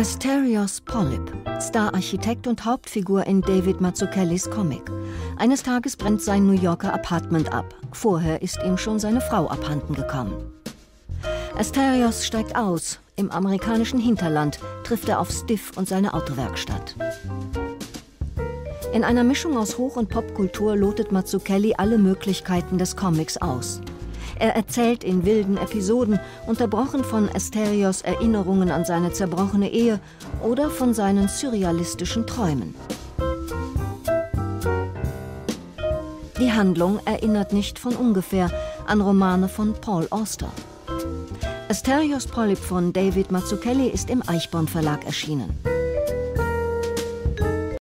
Asterios Polyp, Star-Architekt und Hauptfigur in David Mazzucchellis Comic. Eines Tages brennt sein New Yorker Apartment ab. Vorher ist ihm schon seine Frau abhanden gekommen. Asterios steigt aus. Im amerikanischen Hinterland trifft er auf Stiff und seine Autowerkstatt. In einer Mischung aus Hoch- und Popkultur lotet Mazzucchelli alle Möglichkeiten des Comics aus. Er erzählt in wilden Episoden, unterbrochen von Asterios Erinnerungen an seine zerbrochene Ehe oder von seinen surrealistischen Träumen. Die Handlung erinnert nicht von ungefähr an Romane von Paul Auster. Asterios Polyp von David Mazzucchelli ist im Eichborn Verlag erschienen.